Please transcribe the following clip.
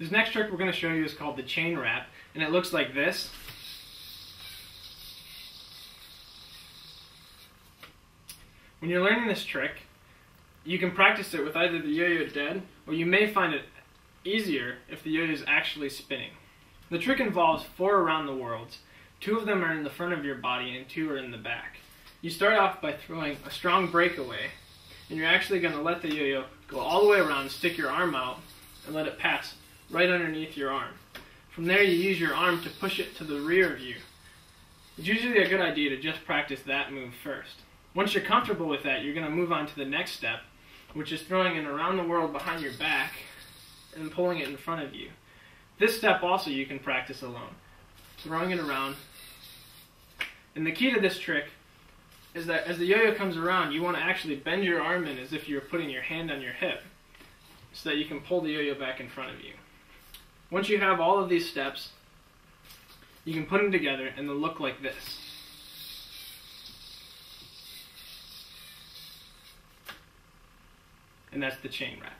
This next trick we're going to show you is called the chain wrap, and it looks like this. When you're learning this trick, you can practice it with either the yo-yo dead, or you may find it easier if the yo-yo is actually spinning. The trick involves four around the worlds. Two of them are in the front of your body and two are in the back. You start off by throwing a strong breakaway, and you're actually going to let the yo-yo go all the way around, stick your arm out, and let it pass right underneath your arm. From there, you use your arm to push it to the rear of you. It's usually a good idea to just practice that move first. Once you're comfortable with that, you're going to move on to the next step, which is throwing it around the world behind your back and pulling it in front of you. This step also you can practice alone. Throwing it around. And the key to this trick is that as the yo-yo comes around, you want to actually bend your arm in as if you're putting your hand on your hip so that you can pull the yo-yo back in front of you. Once you have all of these steps, you can put them together and they'll look like this. and that's the chain wrap.